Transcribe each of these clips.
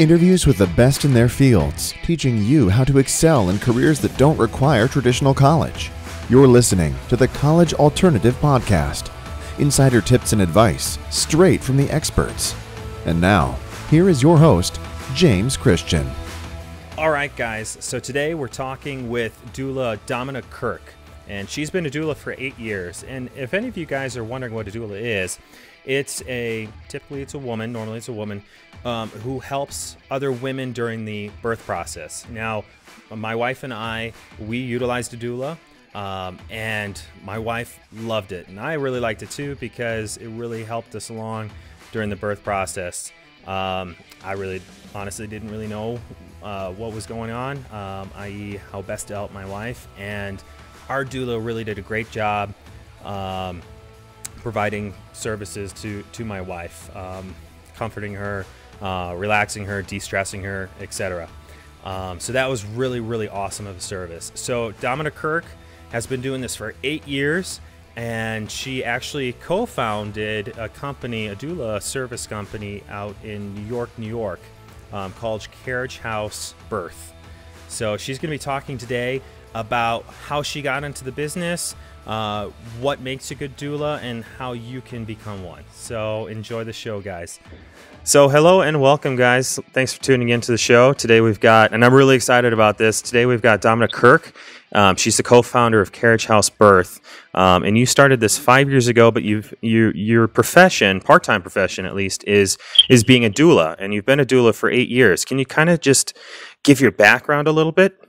Interviews with the best in their fields, teaching you how to excel in careers that don't require traditional college. You're listening to the College Alternative Podcast. Insider tips and advice straight from the experts. And now, here is your host, James Christian. All right, guys. So today we're talking with doula Domino Kirke, and she's been a doula for eight years. And if any of you guys are wondering what a doula is, it's a typically it's a woman. Normally it's a woman um, who helps other women during the birth process. Now, my wife and I we utilized a doula. Um, and my wife loved it, and I really liked it too because it really helped us along during the birth process. Um, I really, honestly, didn't really know uh, what was going on, um, i.e., how best to help my wife. And our doula really did a great job um, providing services to to my wife, um, comforting her, uh, relaxing her, de-stressing her, etc. Um, so that was really really awesome of a service. So Domino Kirke has been doing this for eight years, and she actually co-founded a company, a doula service company out in New York, New York, um, called Carriage House Birth. So she's going to be talking today about how she got into the business, uh, what makes a good doula, and how you can become one. So enjoy the show, guys. So, hello and welcome, guys. Thanks for tuning into the show. Today we've got, and I'm really excited about this. Today we've got Domino Kirke. Um, she's the co-founder of Carriage House Birth, um, and you started this five years ago. But you've you your profession, part-time profession at least, is is being a doula, and you've been a doula for eight years. Can you kind of just give your background a little bit?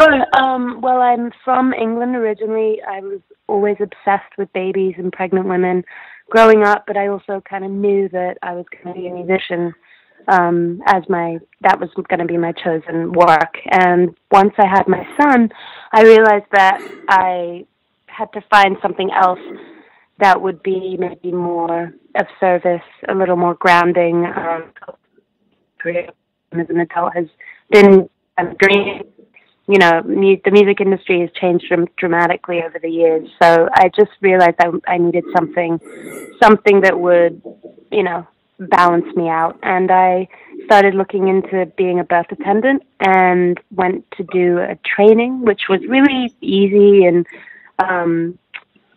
Um, well, I'm from England originally. I was always obsessed with babies and pregnant women growing up, but I also kind of knew that I was going to be a musician um, as my that was going to be my chosen work. And once I had my son, I realized that I had to find something else that would be maybe more of service, a little more grounding. Um, as an adult has been a dream you know, mu- the music industry has changed dram- dramatically over the years. So I just realized I, I needed something, something that would, you know, balance me out. And I started looking into being a birth attendant and went to do a training, which was really easy and um,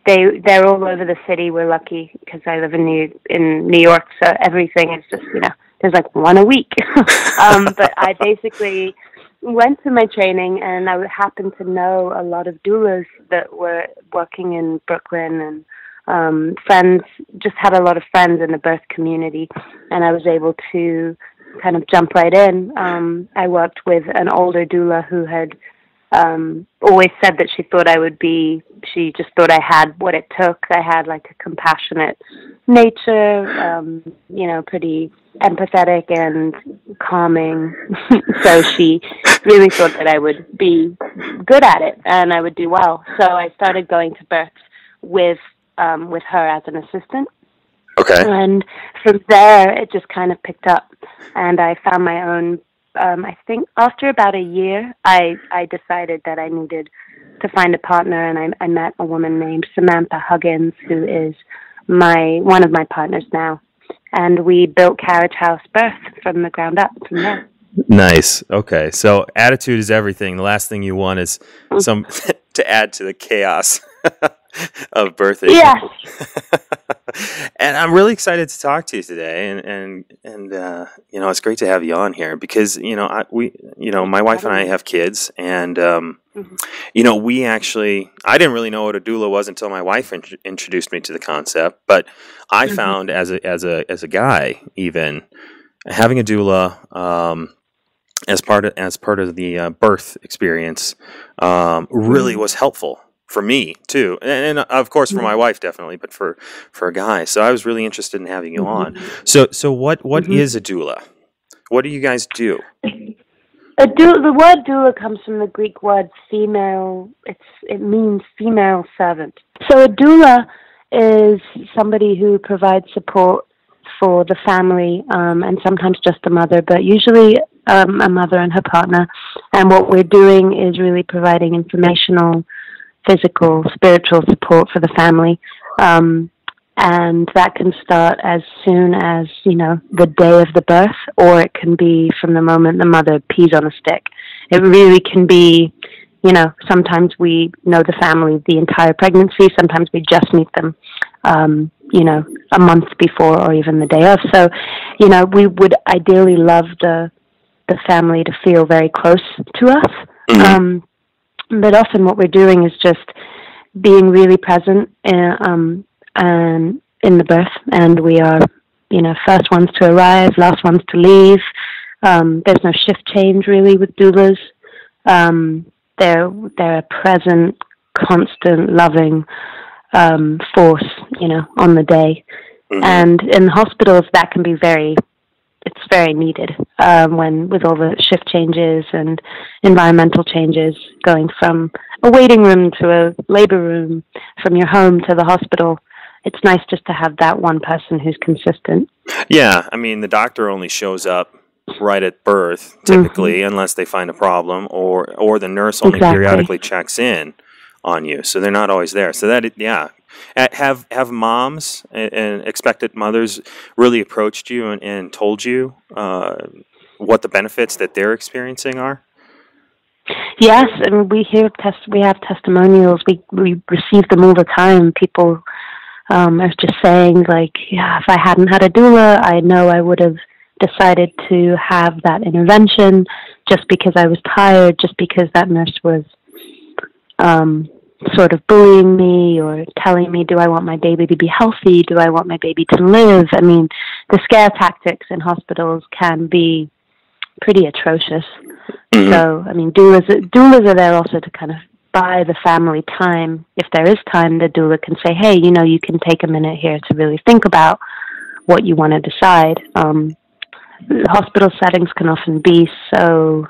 they they're all over the city. We're lucky because I live in New in New York, so everything is just you know there's like one a week. um, but I basically went to my training and I happened to know a lot of doulas that were working in Brooklyn and um, friends, just had a lot of friends in the birth community and I was able to kind of jump right in. Um, I worked with an older doula who had um, always said that she thought I would be, she just thought I had what it took. I had like a compassionate nature, um, you know, pretty empathetic and calming. so she really thought that I would be good at it and I would do well. So I started going to births with um, with her as an assistant. Okay. And from there, it just kind of picked up, and I found my own. Um, I think after about a year, I I decided that I needed to find a partner, and I, I met a woman named Samantha Huggins, who is my one of my partners now, and we built Carriage House Birth from the ground up from there. Nice. Okay. So attitude is everything. The last thing you want is some to add to the chaos of birthing. Yes. and I'm really excited to talk to you today, and and and uh, you know it's great to have you on here because you know I, we you know my wife and I have kids, and um, mm-hmm. you know we actually I didn't really know what a doula was until my wife int- introduced me to the concept, but I mm-hmm. found as a as a as a guy even having a doula. Um, as part of as part of the uh, birth experience, um, really mm-hmm. was helpful for me too, and, and of course for my mm-hmm. wife definitely, but for for a guy. So I was really interested in having you mm-hmm. on. So so what what mm-hmm. is a doula? What do you guys do? A doula, the word doula comes from the Greek word female. It's it means female servant. So a doula is somebody who provides support for the family um, and sometimes just a mother, but usually um, a mother and her partner. And what we're doing is really providing informational physical, spiritual support for the family. Um, and that can start as soon as you know the day of the birth or it can be from the moment the mother pees on a stick. It really can be you know sometimes we know the family the entire pregnancy. Sometimes we just meet them um, you know a month before or even the day of. So you know we would ideally love the the family to feel very close to us. Mm-hmm. um, but often what we're doing is just being really present in, um, um, in the birth, and we are, you know, first ones to arrive, last ones to leave. Um, there's no shift change really with doulas. Um, they're they're a present, constant, loving um, force, you know, on the day. Mm-hmm. And in hospitals, that can be very it's very needed um, when with all the shift changes and environmental changes going from a waiting room to a labor room from your home to the hospital it's nice just to have that one person who's consistent yeah i mean the doctor only shows up right at birth typically mm-hmm. unless they find a problem or or the nurse only exactly. periodically checks in on you so they're not always there so that yeah have have moms and, expected mothers really approached you and, and told you uh, what the benefits that they're experiencing are? Yes, I mean we hear test we have testimonials. We we receive them all the time. People um, I was just saying like, yeah, if I hadn't had a doula, I know I would have decided to have that intervention just because I was tired, just because that nurse was um, sort of bullying me or telling me, do I want my baby to be healthy? Do I want my baby to live? I mean, the scare tactics in hospitals can be pretty atrocious. Mm-hmm. So, I mean, doulas, doulas are there also to kind of buy the family time. If there is time, the doula can say, hey, you know, you can take a minute here to really think about what you want to decide. Um, hospital settings can often be so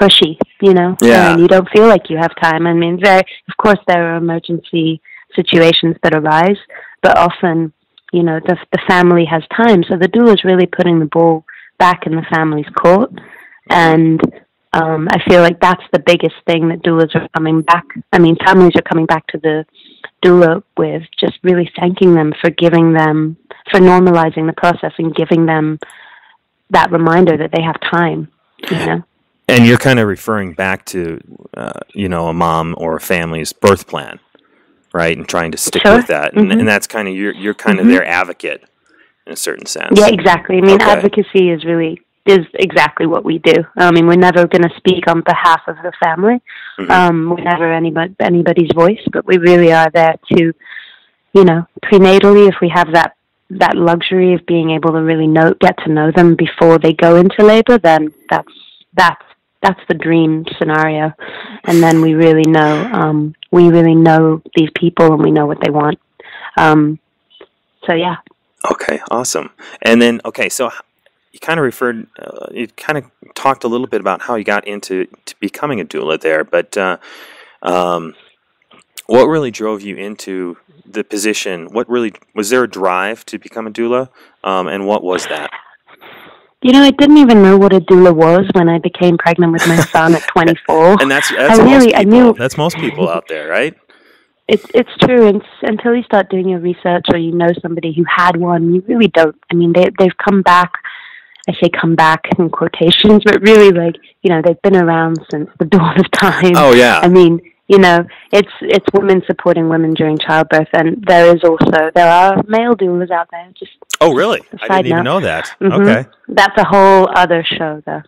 pushy, you know. Yeah. And you don't feel like you have time. I mean, very of course there are emergency situations that arise, but often, you know, the the family has time. So the doula is really putting the ball back in the family's court, and um, I feel like that's the biggest thing that doulas are coming back. I mean, families are coming back to the doula with just really thanking them for giving them for normalizing the process and giving them that reminder that they have time. You know. And you're kind of referring back to, uh, you know, a mom or a family's birth plan, right? And trying to stick sure. with that, and, mm-hmm. and that's kind of you're you're kind mm-hmm. of their advocate in a certain sense. Yeah, exactly. I mean, okay. advocacy is really is exactly what we do. I mean, we're never going to speak on behalf of the family. Mm-hmm. Um, we're never anybody anybody's voice, but we really are there to, you know, prenatally if we have that that luxury of being able to really know get to know them before they go into labor, then that's that's that's the dream scenario. And then we really know, um, we really know these people and we know what they want. Um, so yeah. Okay, awesome. And then, okay, so you kind of referred, uh, you kind of talked a little bit about how you got into to becoming a doula there, but uh, um, what really drove you into the position? What really was there a drive to become a doula, um, and what was that? You know, I didn't even know what a doula was when I became pregnant with my son at 24. and that's, that's I really, people. I knew that's most people out there, right? It's it's true. And until you start doing your research or you know somebody who had one, you really don't. I mean, they they've come back. I say come back in quotations, but really, like you know, they've been around since the dawn of time. Oh yeah. I mean, you know, it's it's women supporting women during childbirth, and there is also there are male doulas out there. Just oh, really? I didn't note. even know that. Mm-hmm. Okay, that's a whole other show, though.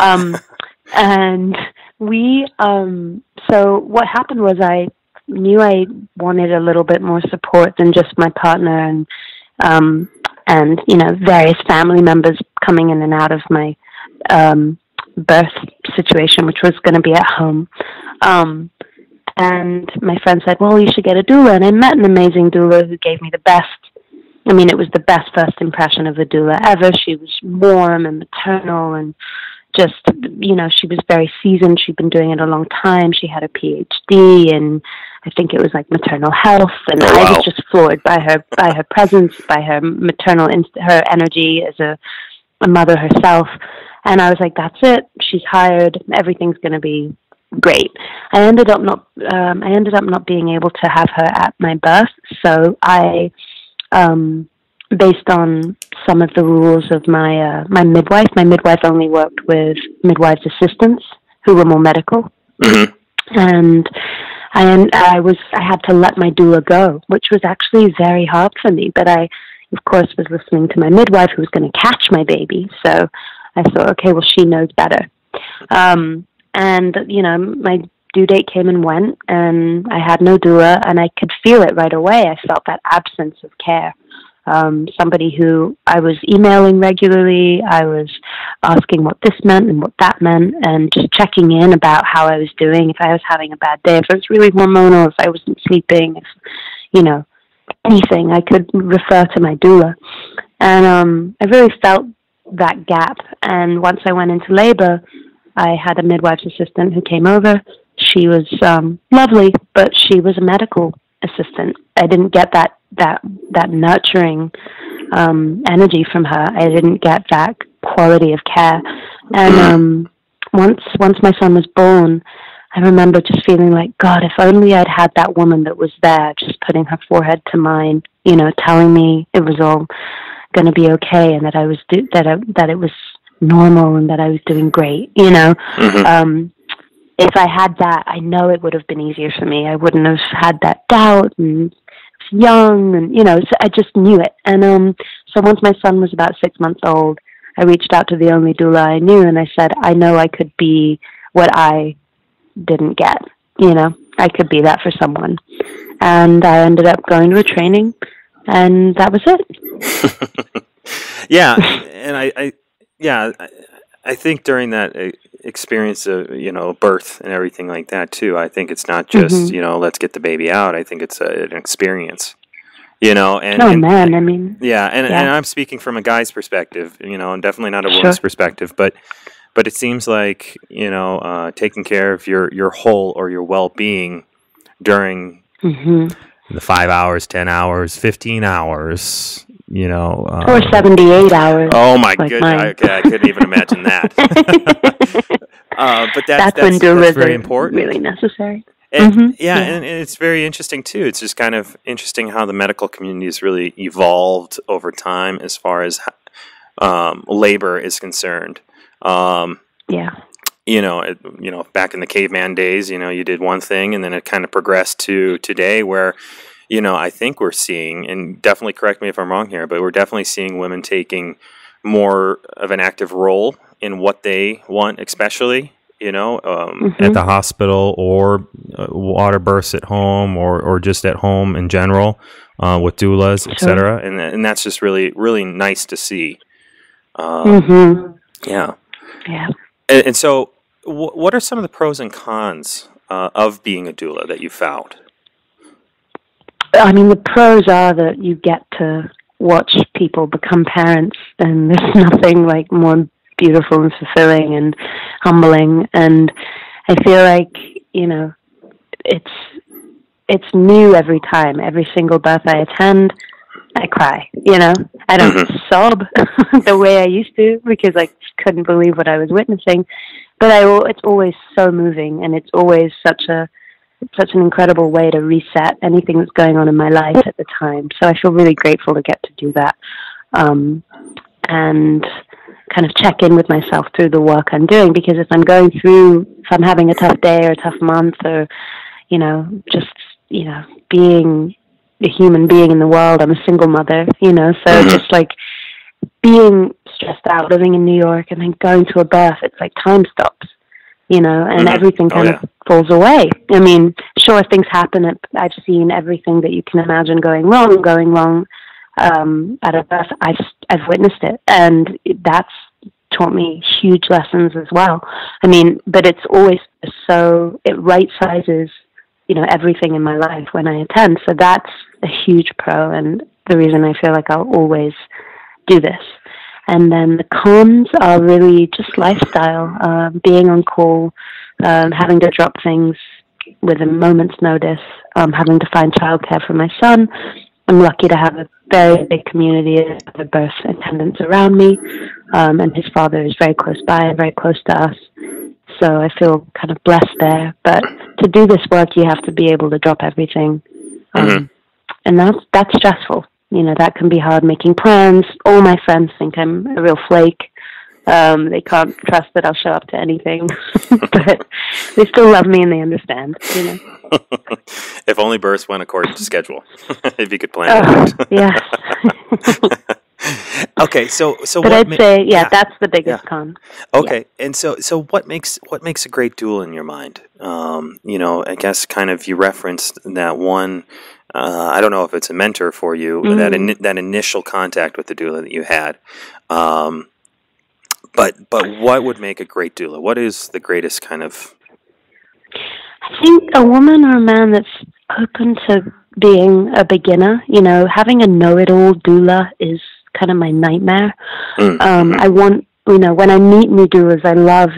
Um, and we, um, so what happened was I knew I wanted a little bit more support than just my partner and um, and you know various family members coming in and out of my um, birth situation, which was going to be at home. Um, and my friend said, Well, you should get a doula. And I met an amazing doula who gave me the best. I mean, it was the best first impression of a doula ever. She was warm and maternal and just, you know, she was very seasoned. She'd been doing it a long time. She had a PhD and I think it was like maternal health. And oh, wow. I was just floored by her, by her presence, by her maternal, inst- her energy as a, a mother herself. And I was like, that's it. She's hired. Everything's going to be great. I ended up not um, I ended up not being able to have her at my birth, so I, um, based on some of the rules of my uh, my midwife, my midwife only worked with midwives assistants who were more medical, Mm-hmm. and I I was I had to let my doula go, which was actually very hard for me. But I, of course, was listening to my midwife who was going to catch my baby, so I thought, okay, well, she knows better. Um, and you know, my due date came and went, and I had no doula, and I could feel it right away. I felt that absence of care. Um, somebody who I was emailing regularly, I was asking what this meant and what that meant, and just checking in about how I was doing, if I was having a bad day, if I was really hormonal, if I wasn't sleeping, if you know anything, I could refer to my doula. And um, I really felt that gap. And once I went into labor, I had a midwife's assistant who came over. She was um, lovely, but she was a medical assistant. I didn't get that that that nurturing um, energy from her. I didn't get that quality of care. And um, once once my son was born, I remember just feeling like God, if only I'd had that woman that was there, just putting her forehead to mine, you know, telling me it was all going to be okay and that I was do- that I, that it was normal and that I was doing great, you know. Mm-hmm. Um, if I had that, I know it would have been easier for me. I wouldn't have had that doubt and young and you know, so I just knew it. And um so once my son was about 6 months old, I reached out to the only doula I knew and I said, I know I could be what I didn't get, you know. I could be that for someone. And I ended up going to a training and that was it. yeah, and I, I yeah, I, I think during that experience of you know birth and everything like that too. I think it's not just Mhm. you know let's get the baby out. I think it's a, an experience. You know, and, oh and- man, I mean, yeah, and, Yeah. and I'm speaking from a guy's perspective, you know, and definitely not a Sure. woman's perspective, but but it seems like you know uh, taking care of your your whole or your well being during hmm the five hours, ten hours, fifteen hours, you know, um, or 78 hours. Oh my like goodness! mine. Okay, I couldn't even imagine that. uh, but that's, that's, when that's, doulas that's very important. really necessary. And, Mhm, yeah, yeah. And, and it's very interesting too. It's just kind of interesting how the medical community has really evolved over time as far as um, labor is concerned. Um, Yeah. you know, it, you know, back in the caveman days, you know, you did one thing, and then it kind of progressed to today, where, you know, I think we're seeing, and definitely correct me if I'm wrong here, but we're definitely seeing women taking more of an active role in what they want, especially, you know, um, at Mhm. the hospital or uh, water births at home or or just at home in general uh, with doulas, et Sure. cetera, and and that's just really really nice to see. Um, hmm Yeah. Yeah. And, and so, wh- what are some of the pros and cons uh, of being a doula that you found? I mean, the pros are that you get to watch people become parents, and there's nothing like more beautiful and fulfilling and humbling. And I feel like you know, it's it's new every time. Every single birth I attend, I cry. You know, I don't sob the way I used to because I couldn't believe what I was witnessing. But I, it's always so moving, and it's always such a such an incredible way to reset anything that's going on in my life at the time. So I feel really grateful to get to do that. Um, and kind of check in with myself through the work I'm doing because if I'm going through, if I'm having a tough day or a tough month or, you know, just, you know, being human being in the world, I'm a single mother, you know, so Mhm. just like being stressed out, living in New York and then going to a birth, it's like time stops, you know, and Mhm. everything Oh, kind yeah. of falls away. I mean, sure, things happen. I've seen everything that you can imagine going wrong, going wrong um, at a birth. I've I've witnessed it, and that's taught me huge lessons as well. I mean, but it's always so it right sizes, you know, everything in my life when I attend. So that's a huge pro, and the reason I feel like I'll always do this. And then the cons are really just lifestyle, uh, being on call, um, having to drop things with a moment's notice, um, having to find childcare for my son. I'm lucky to have a very big community of birth attendants around me, um, and his father is very close by and very close to us. So I feel kind of blessed there. But to do this work, you have to be able to drop everything, um, Mhm. and that's that's stressful. You know, that can be hard making plans. All my friends think I'm a real flake. Um, they can't trust that I'll show up to anything, but they still love me and they understand. You know. if only births went according to schedule. if you could plan Oh, yeah. okay, so so but what I'd ma- say, yeah, that's the biggest Yeah. con. Okay, and so so what makes what makes a great duel in your mind? Um, you know, I guess kind of you referenced that one. Uh, I don't know if it's a mentor for you that Mhm. ini that initial contact with the doula that you had. Um, but but what would make a great doula? What is the greatest kind of? I think a woman or a man that's open to being a beginner, you know, having a know-it-all doula is kind of my nightmare. Mm, Um, mhm. I want, you know, when I meet new doulas, I love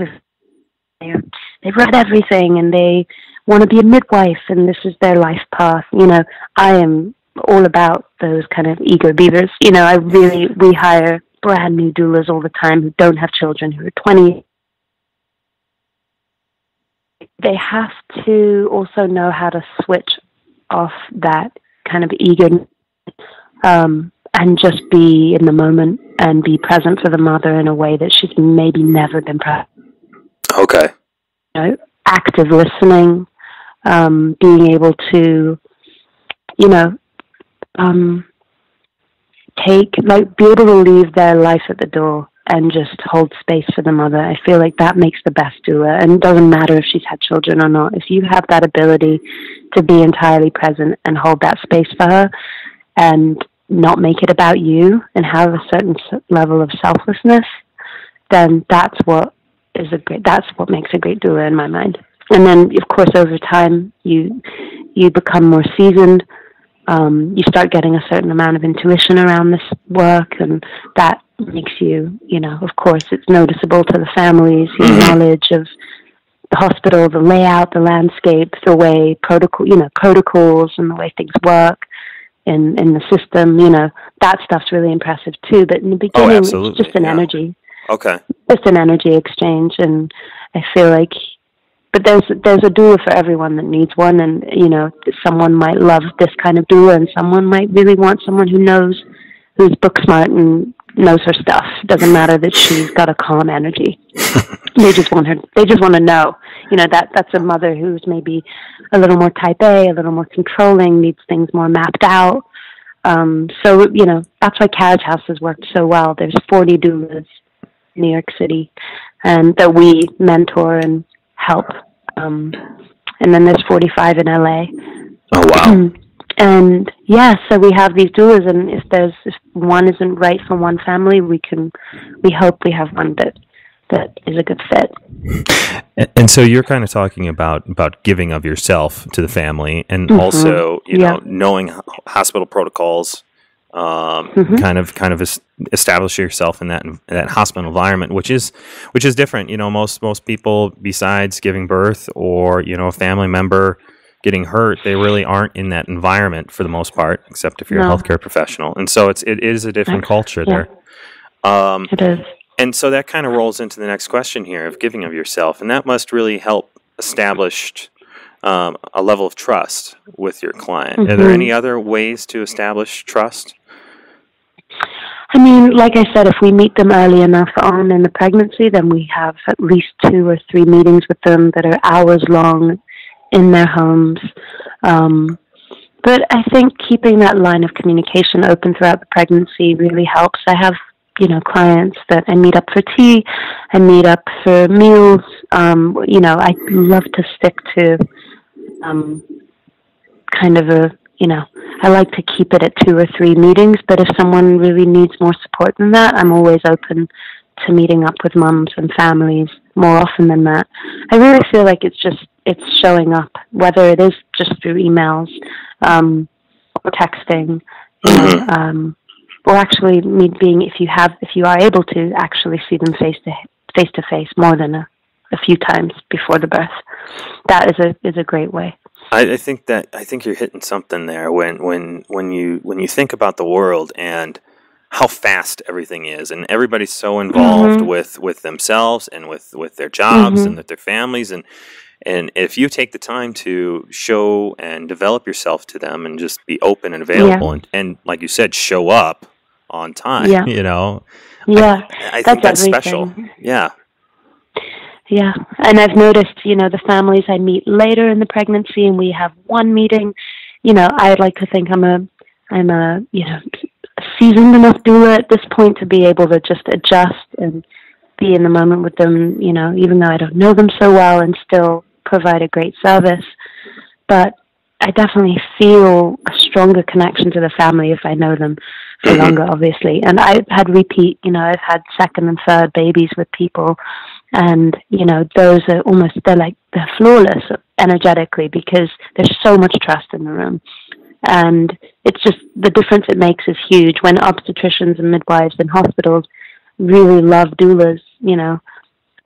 they're- they've read everything and they want to be a midwife and this is their life path. You know, I am all about those kind of ego beavers. You know, I really, we hire brand new doulas all the time who don't have children, who are 20. They have to also know how to switch off that kind of ego um, and just be in the moment and be present for the mother in a way that she's maybe never been present. Okay. You know, active listening, um, being able to, you know, um, take like be able to leave their life at the door and just hold space for the mother. I feel like that makes the best doula, and it doesn't matter if she's had children or not. If you have that ability to be entirely present and hold that space for her, and not make it about you, and have a certain level of selflessness, then that's what is a great. That's what makes a great doula in my mind. And then, of course, over time, you you become more seasoned. Um, you start getting a certain amount of intuition around this work, and that makes you, you know, of course, it's noticeable to the families. Your Mhm. knowledge of the hospital, the layout, the landscape, the way protocol, you know, protocols, and the way things work in in the system. You know, that stuff's really impressive too. But in the oh, beginning, it's just an yeah. energy Okay. Just an energy exchange and I feel like but there's there's a doula for everyone that needs one and you know someone might love this kind of doula and someone might really want someone who knows who's book smart and knows her stuff. Doesn't matter that she's got a calm energy. they just want her they just want to know. You know, that that's a mother who's maybe a little more type A, a little more controlling, needs things more mapped out. Um, so you know, that's why Carriage House has worked so well. There's forty doulas in New York City and that we mentor and help. Um, and then there's 45 in LA. Oh wow. and yeah, so we have these doulas, and if there's if one isn't right for one family, we can we hope we have one that that is a good fit. And, and so you're kind of talking about about giving of yourself to the family, and Mhm. also you Yeah. know knowing hospital protocols, um, Mhm. kind of kind of es- establish yourself in that in that hospital environment, which is which is different. You know, most most people besides giving birth or you know a family member getting hurt, they really aren't in that environment for the most part, except if you're a healthcare professional. And so it's it is a different culture Yeah. there. Um, It is. And so that kind of rolls into the next question here of giving of yourself, and that must really help establish um, a level of trust with your client. Are there Mhm. any other ways to establish trust? I mean, like I said, if we meet them early enough on in the pregnancy, then we have at least two or three meetings with them that are hours long in their homes. Um, but I think keeping that line of communication open throughout the pregnancy really helps. I have, you know, clients that I meet up for tea, I meet up for meals. Um, you know, I love to stick to um, kind of a, you know, I like to keep it at two or three meetings, but if someone really needs more support than that, I'm always open to meeting up with mums and families more often than that. I really feel like it's just it's showing up, whether it is just through emails um, or texting, you know, um, or actually me being if you have if you are able to actually see them face to face to face more than a, a few times before the birth. That is a is a great way. I, I think that I think you're hitting something there when when when you when you think about the world and how fast everything is, and everybody's so involved Mhm. with with themselves and with with their jobs Mhm. and with their families and. And if you take the time to show and develop yourself to them and just be open and available and, and like you said, show up on time, Yeah. you know, Yeah, I think that's that's special. Yeah. Yeah, and I've noticed, you know, the families I meet later in the pregnancy, and we have one meeting. You know, I'd like to think I'm a, I'm a, you know, seasoned enough doula at this point to be able to just adjust and be in the moment with them. You know, even though I don't know them so well, and still provide a great service. But I definitely feel a stronger connection to the family if I know them for Mhm. longer, obviously. And I've had repeat, you know, I've had second and third babies with people, and you know, those are almost they're like they're flawless energetically because there's so much trust in the room, and it's just the difference it makes is huge when obstetricians and midwives in hospitals really love doulas, you know,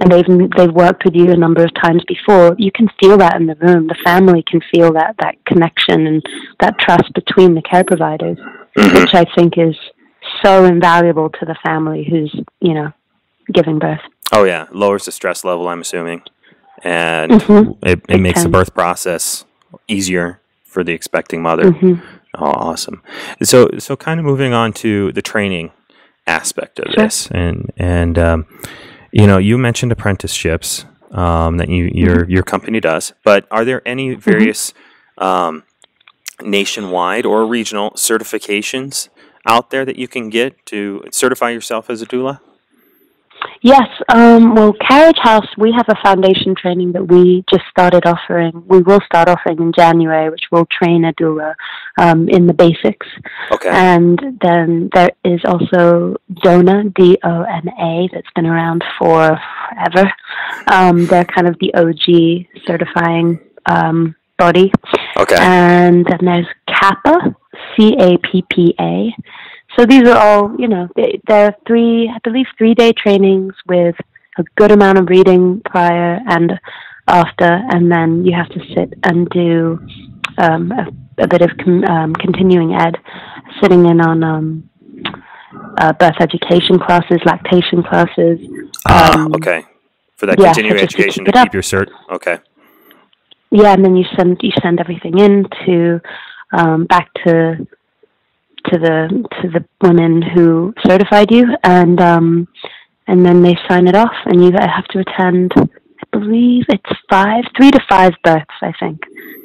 and they've they've worked with you a number of times before, you can feel that in the room. The family can feel that that connection and that trust between the care providers, Mhm. which I think is so invaluable to the family who's you know giving birth. Oh yeah, lowers the stress level. I'm assuming, and Mhm. it, it Big makes the birth process easier for the expecting mother. hmm Oh, awesome. So, so kind of moving on to the training aspect of Sure. this, and and um, you know, you mentioned apprenticeships um, that you your Mm-hmm. your company does, but are there any various um, nationwide or regional certifications out there that you can get to certify yourself as a doula? Yes. Um, well, Carriage House, we have a foundation training that we just started offering. We will start offering in January, which will train a doula um, in the basics. Okay. And then there is also DONA, D O N A, that's been around for forever. Um, they're kind of the OG certifying um, body. okay. And then there's CAPPA, C A P P A. So these are all, you know, they, they're three, I believe, three day trainings with a good amount of reading prior and after, and then you have to sit and do um, a, a bit of com- um, continuing ed, sitting in on um, uh, birth education classes, lactation classes. Ah, um, okay. For that yeah, continuing just to education keep to keep your cert. Okay. Yeah, and then you send you send everything in to um, back to to the to the women who certified you, and um, and then they sign it off, and you have to attend. I believe it's five, three to five births, I think,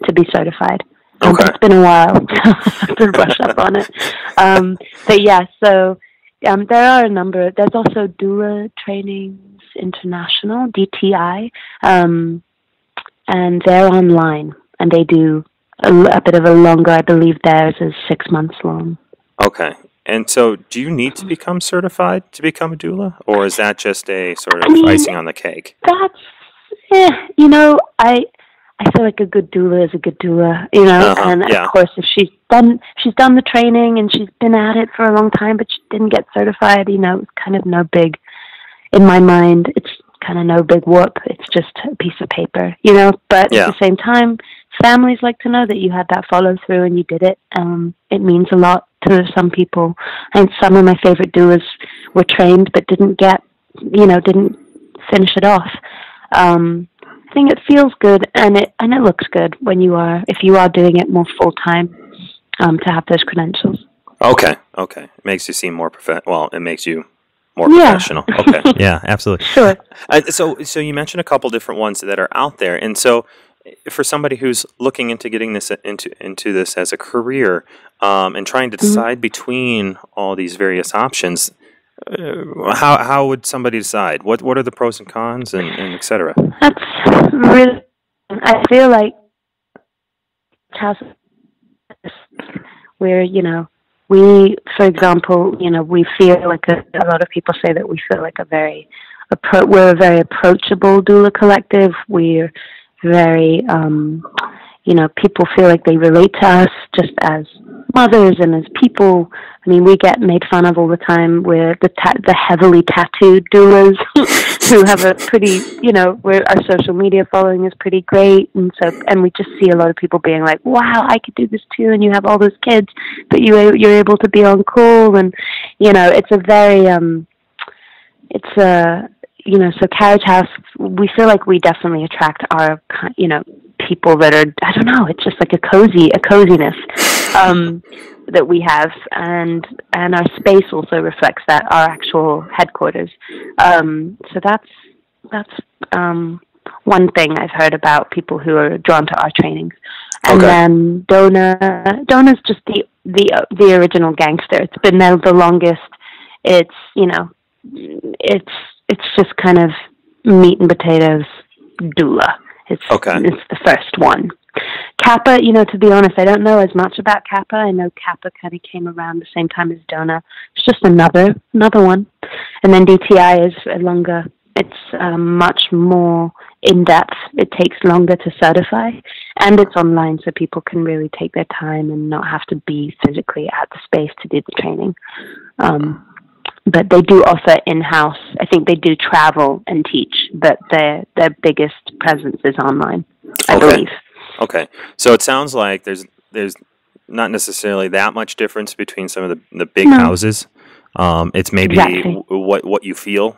to be certified. Okay. It's been a while. I have to brush up on it. Um, but yeah, so um, there are a number. There's also doula trainings international (DTI), um, and they're online, and they do a bit of a longer. I believe theirs is six months long. Okay. And so, do you need to become certified to become a doula, or is that just a sort of I mean- icing on the cake? That's, eh, you know, I I feel like a good doula is a good doula, you know. Uh-huh, and yeah. of course, if she's done she's done the training and she's been at it for a long time, but she didn't get certified, you know, it's kind of no big. In my mind, it's kind of no big whoop. It's just a piece of paper, you know. But Yeah. at the same time, families like to know that you had that follow through and you did it. Um, it means a lot to some people. And some of my favorite doulas were trained but didn't get, you know, didn't finish it off. Um, I think it feels good and it and it looks good when you are if you are doing it more full time um, to have those credentials. Okay. Okay. It makes you seem more prof. Well, it makes you more Yeah. professional. Okay. yeah. Absolutely. Sure. Uh, so, so you mentioned a couple different ones that are out there, and so for somebody who's looking into getting this into into this as a career um, and trying to Mm-hmm. decide between all these various options, uh, how how would somebody decide? What what are the pros and cons and, and et cetera? That's really. I feel like has where you know we, for example, you know we feel like a, a lot of people say that we feel like a very we're a very approachable doula collective. We're very um, you know, people feel like they relate to us just as mothers and as people. I mean, we get made fun of all the time. We're the ta- the heavily tattooed doulas who have a pretty, you know, where our social media following is pretty great, and so and we just see a lot of people being like, "Wow, I could do this too," and you have all those kids, but you you're able to be on call, and you know, it's a very um, it's a you know, so Carriage House, we feel like we definitely attract our, you know, people that are, I don't know, it's just like a cozy, a coziness um, that we have, and and our space also reflects that, our actual headquarters. Um, so that's that's um, one thing I've heard about people who are drawn to our trainings. And okay. then DONA, DONA's just the the the original gangster. It's been there the longest. It's you know, it's it's just kind of meat and potatoes doula. It's okay. it's the first one. CAPPA, you know, to be honest, I don't know as much about CAPPA. I know CAPPA kind of came around the same time as DONA. It's just another another one, and then DTI is a longer. It's um, much more in depth. It takes longer to certify, and it's online, so people can really take their time and not have to be physically at the space to do the training. Um, but they do offer in-house. I think they do travel and teach, but their their biggest presence is online. I okay. believe. Okay, so it sounds like there's there's not necessarily that much difference between some of the the big no. houses. Um, it's maybe exactly. w- what what you feel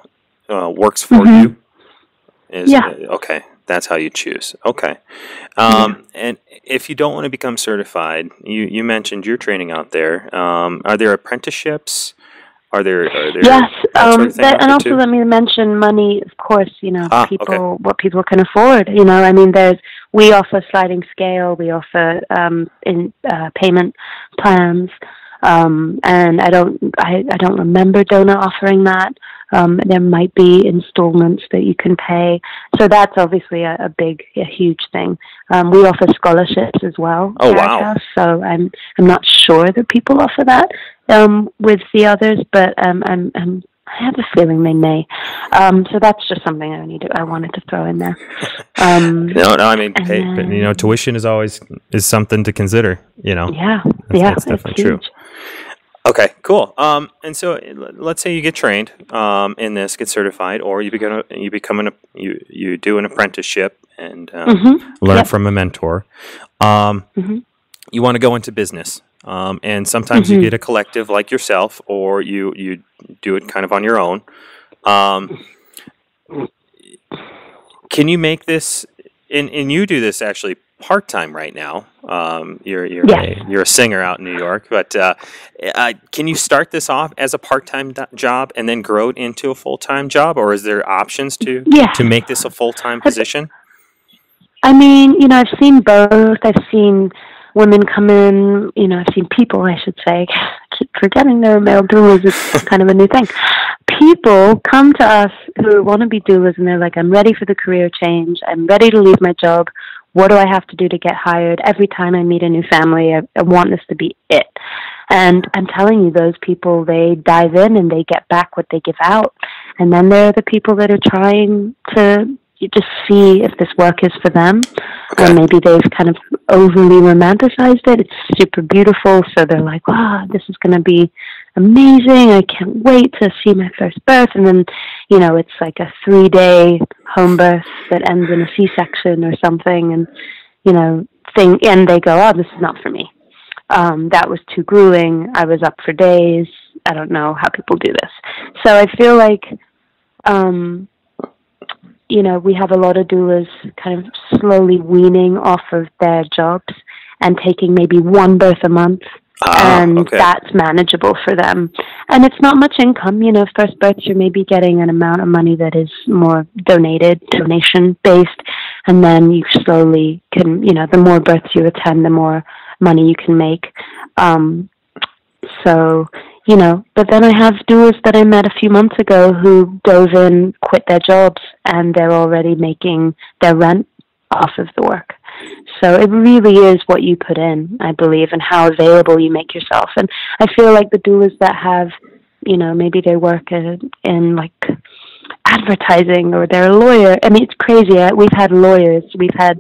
uh, works for mm-hmm. you. Is, yeah. Uh, okay, that's how you choose. Okay. Um. And if you don't want to become certified, you, you mentioned your training out there. Um, are there apprenticeships? Are there? Are there yes, um, that, and also too? let me mention money. Of course, you know ah, people okay. what people can afford. You know, I mean, there's we offer sliding scale, we offer um, in uh, payment plans, um, and I don't I, I don't remember DONA offering that. Um, there might be installments that you can pay. So that's obviously a, a big, a huge thing. Um, we offer scholarships as well. Oh wow! So I'm I'm not sure that people offer that um, with the others, but um, I'm, I'm I have a feeling they may. Um, so that's just something I need to, I wanted to throw in there. Um, no, no, I mean, hey, but, you know, tuition is always is something to consider. You know, yeah, that's, yeah, that's definitely true. Okay, cool. Um, and so let's say you get trained um, in this, get certified, or you become a, you become an you you do an apprenticeship and um, mm-hmm. learn yep. from a mentor. Um, mm-hmm. You want to go into business, um, and sometimes mm-hmm. you get a collective like yourself, or you you do it kind of on your own. Um, can you make this? And and you do this actually part time right now. Um, you're you're yes. a, you're a singer out in New York, but uh, uh, can you start this off as a part time do- job and then grow it into a full time job, or is there options to yeah. to make this a full time position? I mean, you know, I've seen both. I've seen women come in. You know, I've seen people. I should say, I keep forgetting they're male doulas. It's kind of a new thing. People come to us who want to be doulas, and they're like, "I'm ready for the career change. I'm ready to leave my job what do I have to do to get hired? Every time I meet a new family, I, I want this to be it. And I'm telling you, those people, they dive in and they get back what they give out. And then there are the people that are trying to just see if this work is for them. Okay. Or maybe they've kind of overly romanticized it. It's super beautiful. So they're like, wow, this is going to be amazing. I can't wait to see my first birth. And then, you know, it's like a three day home birth that ends in a C section or something. And, you know, thing, and they go, oh, this is not for me. Um, that was too grueling. I was up for days. I don't know how people do this. So I feel like, um, you know, we have a lot of doulas kind of slowly weaning off of their jobs and taking maybe one birth a month Ah, and okay. that's manageable for them. And it's not much income, you know, first birth you're maybe getting an amount of money that is more donated, donation based, and then you slowly can, you know, the more births you attend, the more money you can make. Um, so, you know, but then I have doulas that I met a few months ago who dove in, quit their jobs, and they're already making their rent off of the work. So it really is what you put in, I believe, and how available you make yourself. And I feel like the doulas that have, you know, maybe they work in, in like advertising or they're a lawyer. I mean, it's crazy. We've had lawyers, we've had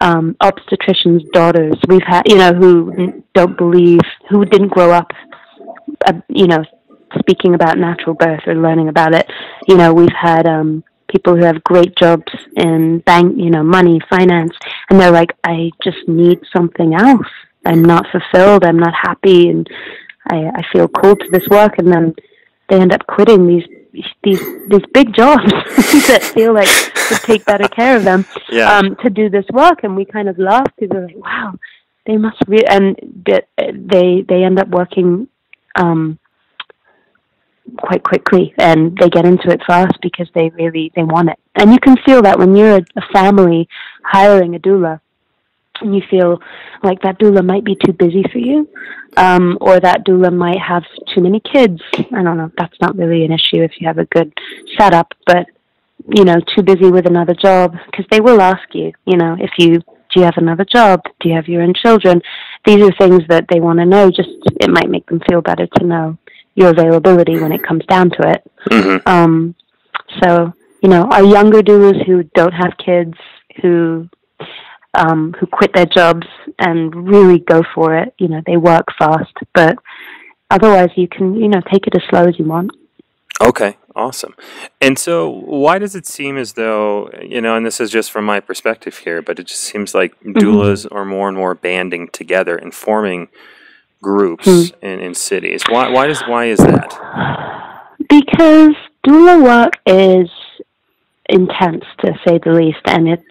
um, obstetricians' daughters. We've had, you know, who don't believe, who didn't grow up, uh, you know, speaking about natural birth or learning about it. You know, we've had um, people who have great jobs in bank, you know, money, finance, and they're like, I just need something else. I'm not fulfilled. I'm not happy, and I, I feel called to this work. And then they end up quitting these these these big jobs that feel like would take better care of them yeah. um, to do this work. And we kind of laugh because we're like, wow, they must be, and they they end up working um, quite quickly and they get into it fast because they really they want it. And you can feel that when you're a, a family hiring a doula and you feel like that doula might be too busy for you, um, or that doula might have too many kids. I don't know. That's not really an issue if you have a good setup, but you know, too busy with another job because they will ask you, you know, if you do you have another job? Do you have your own children? These are things that they want to know. Just it might make them feel better to know your availability when it comes down to it. Mm-hmm. Um, so you know, our younger doulas who don't have kids, who um, who quit their jobs and really go for it. You know, they work fast, but otherwise, you can you know take it as slow as you want. Okay, awesome. And so, why does it seem as though you know? And this is just from my perspective here, but it just seems like mm-hmm. doulas are more and more banding together and forming groups mm-hmm. in, in cities. Why? Why does? Why is that? Because doula work is intense to say the least and it's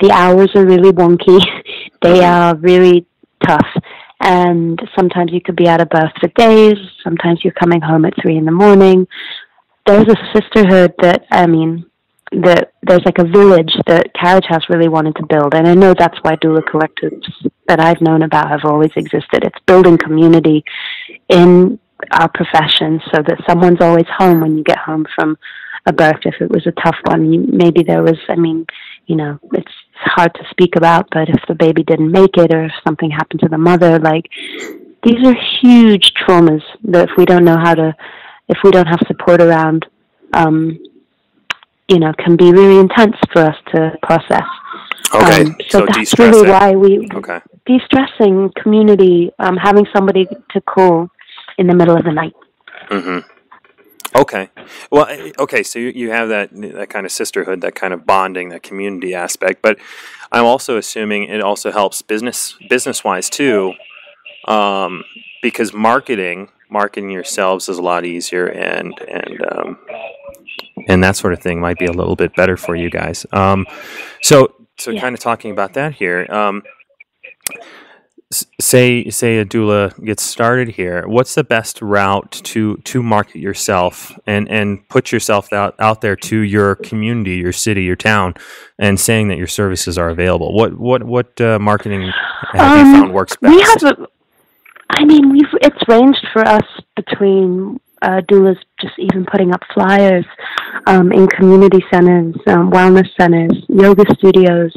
the hours are really wonky they mm-hmm. are really tough and sometimes you could be out of birth for days sometimes you're coming home at three in the morning there's a sisterhood that i mean that there's like a village that carriage house really wanted to build and i know that's why doula collectives that i've known about have always existed it's building community in our profession so that someone's always home when you get home from a birth if it was a tough one. Maybe there was, I mean, you know, it's hard to speak about, but if the baby didn't make it or if something happened to the mother, like these are huge traumas that if we don't know how to, if we don't have support around, um, you know, can be really intense for us to process. Okay, um, so, so that's really why we okay. de-stressing community, um, having somebody to call in the middle of the night. Mm-hmm. Okay. Well, eh, okay. So you, you have that that kind of sisterhood, that kind of bonding, that community aspect. But I'm also assuming it also helps business business wise too, um, because marketing marketing yourselves is a lot easier, and and um, and that sort of thing might be a little bit better for you guys. Um, so so yeah. kind of talking about that here. Um, say say a doula gets started here what's the best route to to market yourself and and put yourself out out there to your community your city your town and saying that your services are available what what what uh, marketing have um, you found works best we have a, i mean we've it's ranged for us between uh, doulas just even putting up flyers um, in community centers um, wellness centers yoga studios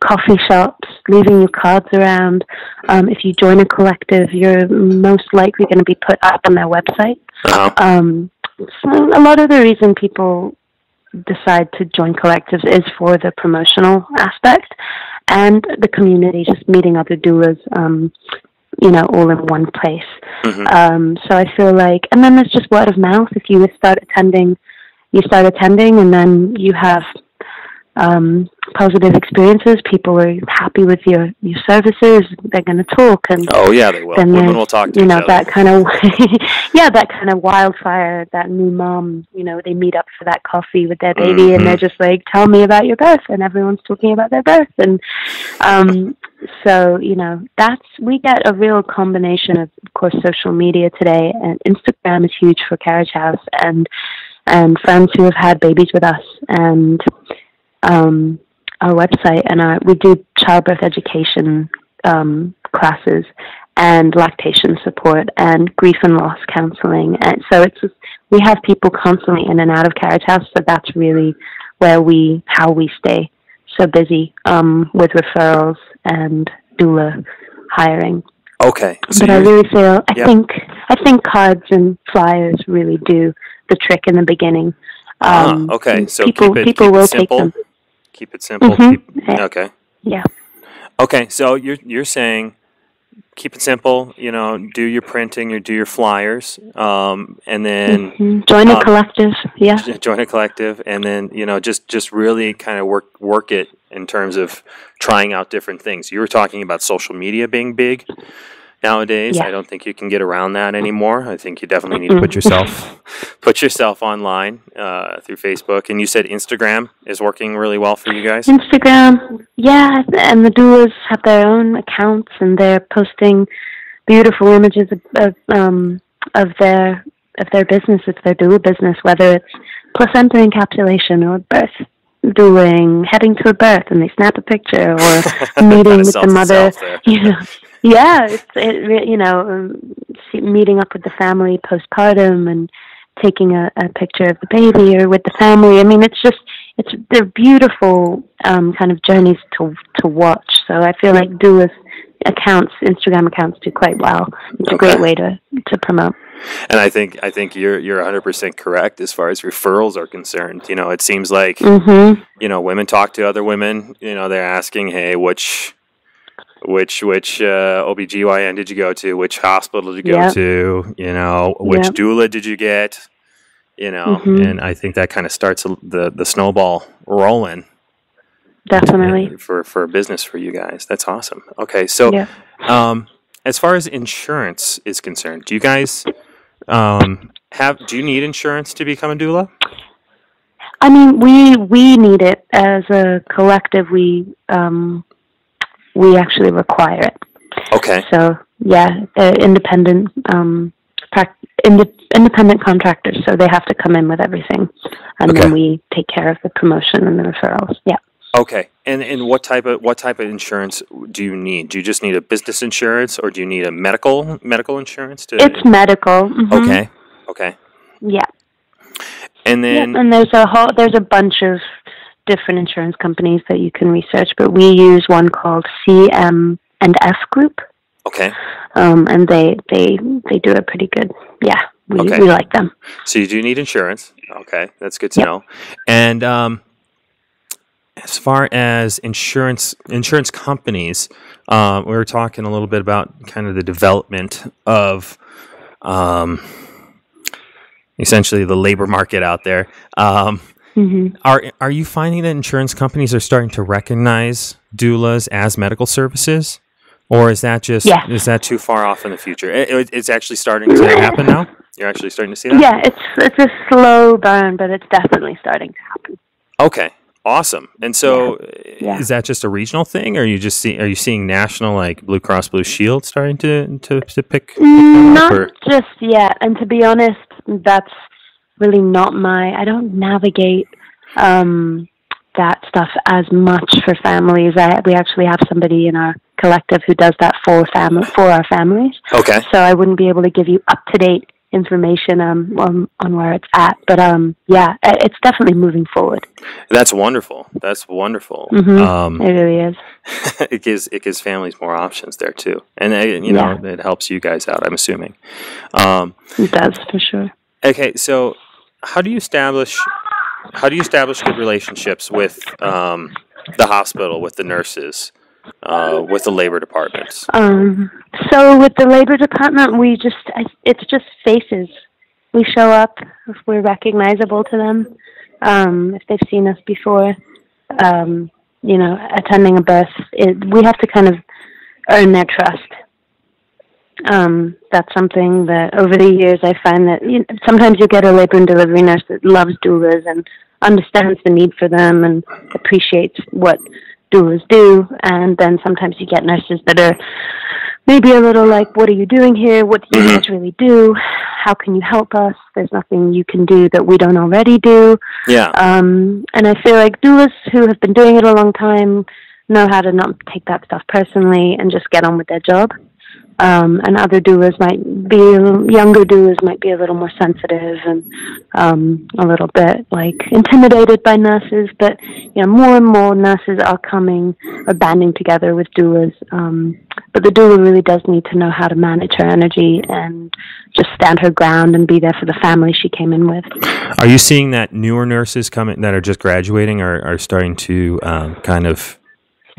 coffee shops, leaving your cards around. Um, if you join a collective, you're most likely going to be put up on their website. Uh-huh. Um, so a lot of the reason people decide to join collectives is for the promotional aspect and the community, just meeting other doulas, um, you know, all in one place. Mm-hmm. Um, so I feel like, and then there's just word of mouth. If you start attending, you start attending, and then you have um, positive experiences. People are happy with your your services. They're going to talk, and oh yeah, they will. Then Women will talk. to you know that kind of yeah, that kind of wildfire. That new mom, you know, they meet up for that coffee with their baby, mm-hmm. and they're just like, "Tell me about your birth," and everyone's talking about their birth, and um, so you know, that's we get a real combination of, of course, social media today, and Instagram is huge for Carriage House, and and friends who have had babies with us, and um, our website, and our, we do childbirth education um, classes and lactation support and grief and loss counseling. And so it's just, we have people constantly in and out of House, so that's really where we how we stay so busy um, with referrals and doula hiring. Okay, so but I really feel I think I think cards and flyers really do the trick in the beginning. Ah, um, okay, so people keep it, people keep will it take them. Keep it simple. Mm-hmm. Keep, okay. Yeah. Okay, so you're you're saying keep it simple. You know, do your printing, or do your flyers, um, and then Mhm. Join a um, collective. Yeah. join a collective, and then you know just just really kind of work work it in terms of trying out different things. You were talking about social media being big nowadays. Yeah. I don't think you can get around that anymore. I think you definitely need to put yourself put yourself online uh, through Facebook. And you said Instagram is working really well for you guys. Instagram, yeah, and the doulas have their own accounts, and they're posting beautiful images of, of um of their of their business, of their doula business, whether it's placenta encapsulation or birth doing, heading to a birth, and they snap a picture, or meeting with the mother. You know, yeah, it's it you know um, meeting up with the family postpartum and taking a, a picture of the baby or with the family. I mean, it's just it's they're beautiful um, kind of journeys to to watch. So I feel like doulas accounts, Instagram accounts, do quite well. It's a great way to to promote. And I think I think you're you're 100 percent correct as far as referrals are concerned. You know, it seems like Mm-hmm. you know women talk to other women. You know, they're asking, hey, which which which uh, OBGYN did you go to? Which hospital did you go Yep. to? You know, which Yep. doula did you get? You know, Mhm. and I think that kind of starts the the snowball rolling Definitely. for for business for you guys. That's awesome. Okay, so Yeah. um, as far as insurance is concerned, do you guys um, have do you need insurance to become a doula? I mean, we we need it as a collective. We um, we actually require it. Okay. So yeah, they're independent um, prac- inde- independent contractors, so they have to come in with everything, and Okay. then we take care of the promotion and the referrals. Yeah, Okay. And and what type of what type of insurance do you need? Do you just need a business insurance or do you need a medical medical insurance to it's medical. mhm. Okay. Okay. Yeah. And then and there's a whole there's a bunch of different insurance companies that you can research, but we use one called CM and F Group, okay. um, and they they they do a pretty good. Yeah, we Okay. we like them. So you do need insurance. Okay, that's good to Yep. know. And um, as far as insurance insurance companies, um, we were talking a little bit about kind of the development of um, essentially the labor market out there. Um, hmm are are you finding that insurance companies are starting to recognize doulas as medical services, or is that just Yes. is that too far off in the future? It, it- it's actually starting to happen now. You're actually starting to see that. Yeah, it's it's a slow burn, but it's definitely starting to happen. Okay. Awesome. And so, Yeah. is that just a regional thing, or are you just see, are you seeing national like Blue Cross Blue Shield starting to to, to pick, pick that up, Not just yet, and to be honest, that's really not my. I don't navigate um, that stuff as much for families. I, we actually have somebody in our collective who does that for family for our families. Okay. So I wouldn't be able to give you up to date information um, on on where it's at. But um, yeah, it's definitely moving forward. That's wonderful. That's wonderful. Mhm. Um, It really is. it gives it gives families more options there too, and uh, you know it helps you guys out. I'm assuming. Um, It does for sure. okay, so how do you establish how do you establish good relationships with um, the hospital, with the nurses, uh, with the labor departments? Um, so with the labor department, we just it's just faces. We show up if we're recognizable to them, um, if they've seen us before. Um, you know, attending a birth, it, we have to kind of earn their trust. Um, that's something that over the years I find that you know, sometimes you get a labor and delivery nurse that loves doulas and understands the need for them and appreciates what doulas do, and then sometimes you get nurses that are maybe a little like, "What are you doing here? What do you guys really do? How can you help us? There's nothing you can do that we don't already do." Yeah. Um, and I feel like doulas who have been doing it a long time know how to not take that stuff personally and just get on with their job. Um, and other doulas might be younger doulas might be a little more sensitive and um, a little bit like intimidated by nurses. But you know, more and more nurses are coming, are banding together with doulas. Um, but the doula really does need to know how to manage her energy and just stand her ground and be there for the family she came in with. Are you seeing that newer nurses coming that are just graduating are, are starting to um, kind of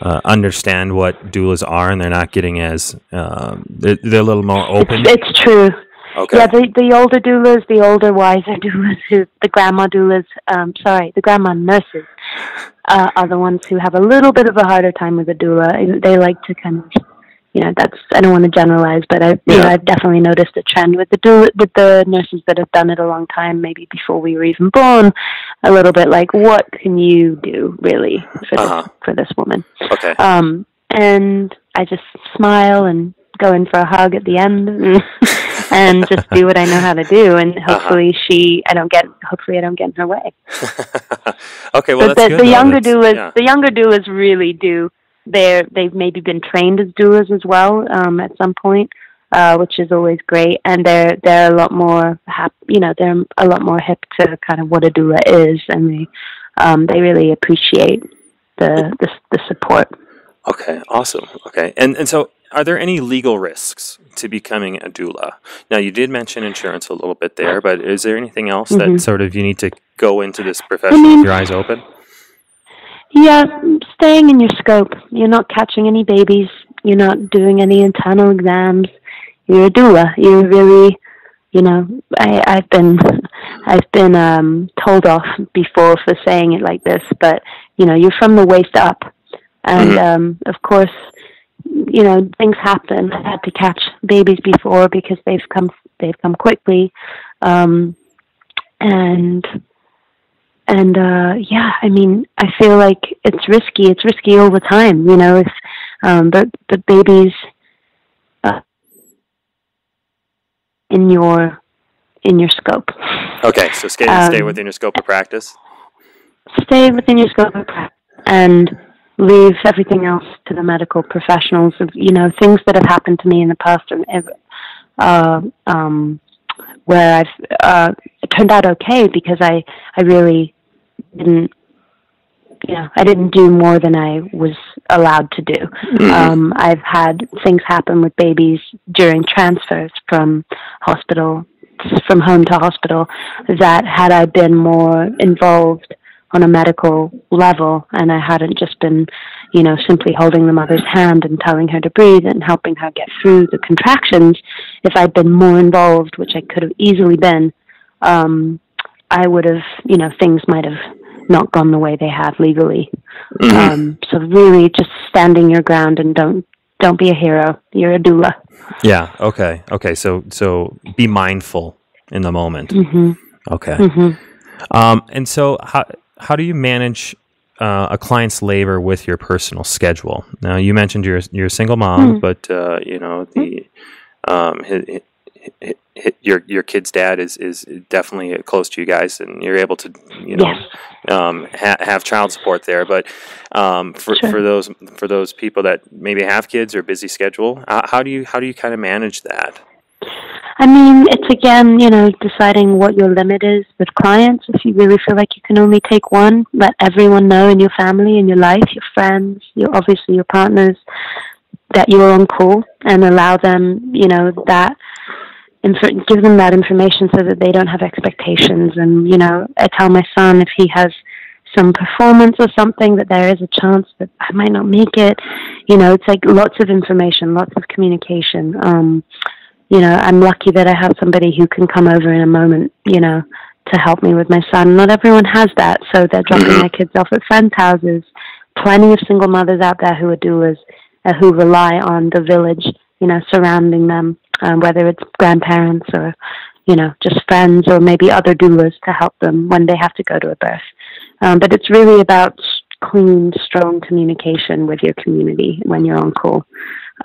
uh, understand what doulas are, and they're not getting as um, they're, they're a little more open. It's, it's true. Okay. Yeah, the the older doulas, the older wiser doulas, who the grandma doulas, um, sorry, the grandma nurses, uh, are the ones who have a little bit of a harder time with a doula. And They like to kind of, you know, that's I don't want to generalize, but I, you know, Yeah. I've definitely noticed a trend with the doula, with the nurses that have done it a long time, maybe before we were even born, a little bit like, what can you do really for Uh-huh. this for this woman? Okay. Um, and I just smile and go in for a hug at the end and just do what I know how to do. And Uh-huh. hopefully she, I don't get, hopefully I don't get in her way. okay. Well, but that's the, the younger That's- doulas, yeah. the younger doulas really do. They're, they've maybe been trained as doulas as well, um, at some point. Uh, which is always great, and they're they're a lot more hap- you know they're a lot more hip to kind of what a doula is, and they um, they really appreciate the the, the support. Okay, awesome. Okay, and and so are there any legal risks to becoming a doula? Now, you did mention insurance a little bit there, but is there anything else that Mhm. sort of you need to go into this profession mean- with your eyes open? Yeah, staying in your scope. You're not catching any babies. You're not doing any internal exams. You're a doula. You're really, you know, I, I've been, I've been um, told off before for saying it like this, but you know, you're from the waist up, and Mhm. um, of course, you know, things happen. I've had to catch babies before because they've come, they've come quickly, um, and and uh yeah i mean i feel like it's risky. It's risky all the time you know if um but the babies uh, in your in your scope. Okay, so stay, stay Um, within your scope of practice. stay within your scope of practice and leave everything else to the medical professionals. Of you know things that have happened to me in the past and uh um where i've uh it turned out okay because i i really didn't you know i didn't do more than i was allowed to do. Um i've had things happen with babies during transfers from hospital from home to hospital that had i been more involved on a medical level and I hadn't just been, you know, simply holding the mother's hand and telling her to breathe and helping her get through the contractions, if I'd been more involved, which I could have easily been, um, I would have, you know, things might have not gone the way they have legally. Mhm. Um, so really just standing your ground and don't don't be a hero. You're a doula. yeah. Okay. Okay. So so be mindful in the moment. hmm Okay. hmm Um, and so how how do you manage uh, a client's labor with your personal schedule? Now you mentioned you're you're a single mom, Hmm. but uh, you know the um, hi- hi- hi- hi- your your kid's dad is is definitely close to you guys, and you're able to you know um, ha- have child support there. But um, for Sure. for those for those people that maybe have kids or busy schedule, how do you how do you kind of manage that? I mean, it's again, you know, deciding what your limit is with clients. If you really feel like you can only take one, let everyone know in your family, in your life, your friends, your obviously your partners, that you're on call, and allow them, you know, that inf- give them that information so that they don't have expectations. And you know, I tell my son if he has some performance or something that there is a chance that I might not make it. You know, it's like lots of information, lots of communication. Um, you know, I'm lucky that I have somebody who can come over in a moment, you know, to help me with my son. Not everyone has that, so they're dropping their kids off at friends' houses. Plenty of single mothers out there who are doulas, uh, who rely on the village, you know, surrounding them, um, whether it's grandparents or, you know, just friends or maybe other doulas to help them when they have to go to a birth. Um, but it's really about clean, strong communication with your community when you're on call.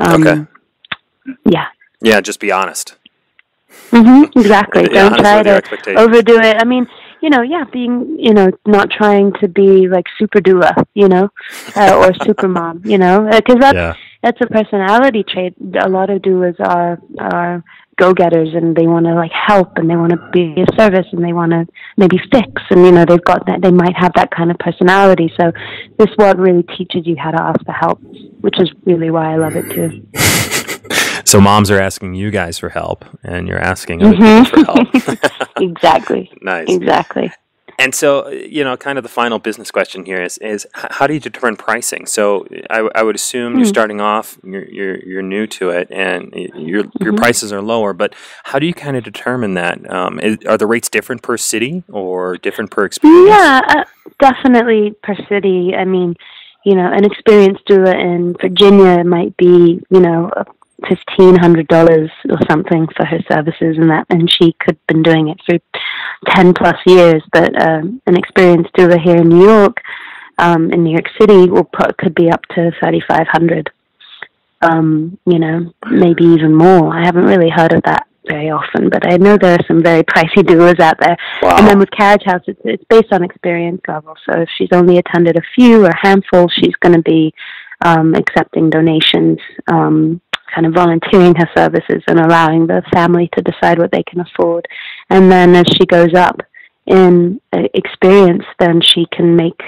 Um, Okay. Yeah. Yeah, just be honest. Mm-hmm, exactly. Don't try to overdo it. I mean, you know, yeah, being, you know, not trying to be like super doula, you know, uh, or super mom, you know, because that's Yeah. that's a personality trait. A lot of doulas are are go getters, and they want to like help, and they want to be of service, and they want to maybe fix, and you know, they've got that. They might have that kind of personality. So this what really teaches you how to ask for help, which is really why I love it too. So moms are asking you guys for help, and you're asking other people for help. exactly. nice. Exactly. And so, you know, kind of the final business question here is, is how do you determine pricing? So I, I would assume mm-hmm. you're hmm. starting off, you're, you're, you're new to it, and your, mm-hmm. your prices are lower, but how do you kind of determine that? Um, is, are the rates different per city or different per experience? Yeah, uh, definitely per city. I mean, you know, an experienced doula in Virginia might be, you know, fifteen hundred dollars or something for her services and that and she could have been doing it for ten plus years but um, an experienced doula here in New York um, in New York City will put, could be up to thirty five hundred. Um, you know maybe even more. I haven't really heard of that very often but I know there are some very pricey doulas out there. Wow. and then with Carriage House it's, it's based on experience level. So if she's only attended a few or a handful she's going to be um, accepting donations um, kind of volunteering her services and allowing the family to decide what they can afford. And then as she goes up in uh, experience, then she can make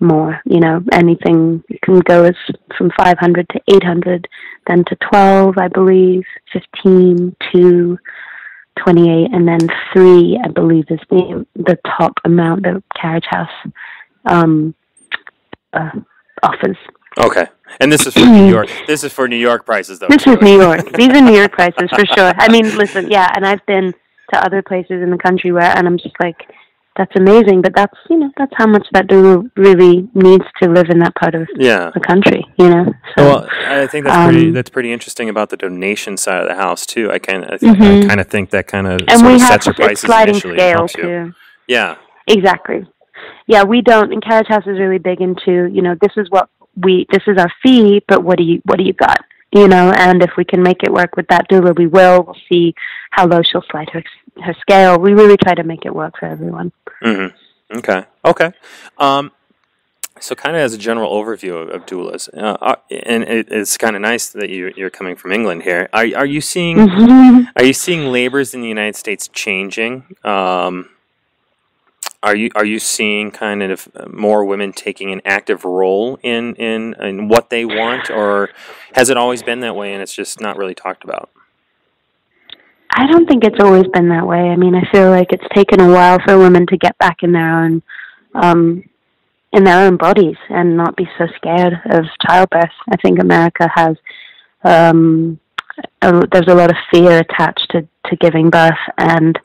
more. You know, anything can go as from 500 to 800, then to 12, I believe, 15 to 28, and then three, I believe, is the the top amount that Carriage House um, uh, offers. Okay. And this is for New York. This is for New York prices, though. This is New York. These are New York prices for sure. I mean, listen, yeah, and I've been to other places in the country where, and I'm just like, that's amazing. But that's you know, that's how much that doula really needs to live in that part of yeah. the country. You know. So, well, I think that's um, pretty. That's pretty interesting about the donation side of the house too. I kind of, mm-hmm. I kind of think that kind of and we have sets prices sliding scale too. Yeah. Exactly. Yeah, we don't. And Carriage House is really big into you know this is what we this is our fee, but what do you what do you got? You know, and if we can make it work with that doula, we will. We'll see how low she'll slide her her scale. We really try to make it work for everyone. Mm-hmm. Okay. Okay. Um, so, kind of as a general overview of, of doulas, uh, uh and it, it's kind of nice that you, you're coming from England here. Are, are you seeing mm-hmm. are you seeing labors in the United States changing? Um, are you are you seeing kind of more women taking an active role in, in in what they want, or has it always been that way and it's just not really talked about? I don't think it's always been that way. I mean, I feel like it's taken a while for women to get back in their own um, in their own bodies and not be so scared of childbirth. I think America has um, a, there's a lot of fear attached to to giving birth and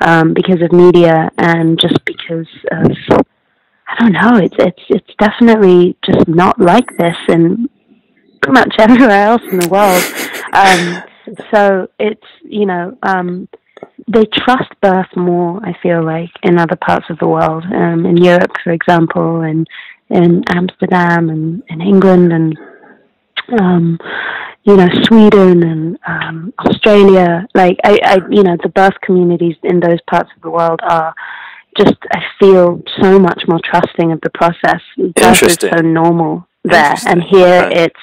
um, because of media and just because of I don't know. It's it's it's definitely just not like this in pretty much everywhere else in the world. Um, so it's you know um, they trust birth more. I feel like in other parts of the world, um, in Europe, for example, and in Amsterdam and in England and um, you know, Sweden and um, Australia. Like, I, I, you know, the birth communities in those parts of the world are just, I feel so much more trusting of the process. Birth is so normal there, and here it's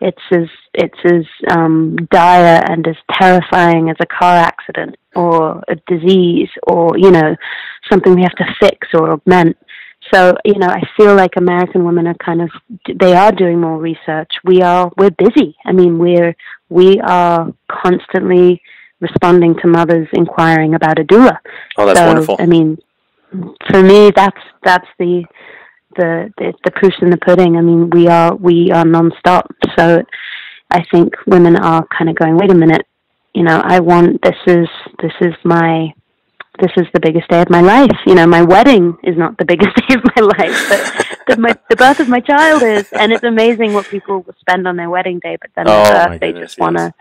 it's as it's as um, dire and as terrifying as a car accident or a disease or you know something we have to fix or augment. So, you know, I feel like American women are kind of they are doing more research. We are we're busy. I mean, we're we are constantly responding to mothers inquiring about a doula. Oh, that's so, wonderful. I mean, for me, that's that's the the the, the proof's in the pudding. I mean, we are we are nonstop. So, I think women are kind of going, wait a minute, you know, I want this is this is my this is the biggest day of my life. You know, my wedding is not the biggest day of my life, but the, my, the birth of my child is. And it's amazing what people will spend on their wedding day, but then oh, birth, they just want to,